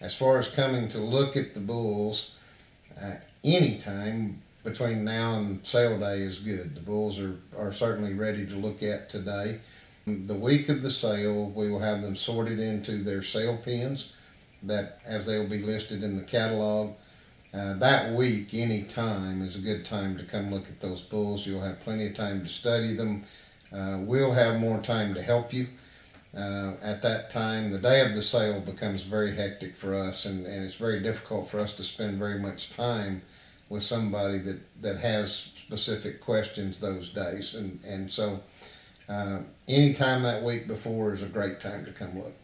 As far as coming to look at the bulls, uh, anytime between now and sale day is good. The bulls are, are certainly ready to look at today. The week of the sale, we will have them sorted into their sale pens that as they will be listed in the catalog. Uh, that week, any time is a good time to come look at those bulls. You'll have plenty of time to study them. Uh, we'll have more time to help you. Uh, at that time, the day of the sale becomes very hectic for us, and, and it's very difficult for us to spend very much time with somebody that, that has specific questions those days. And, and so, uh, anytime that week before is a great time to come look.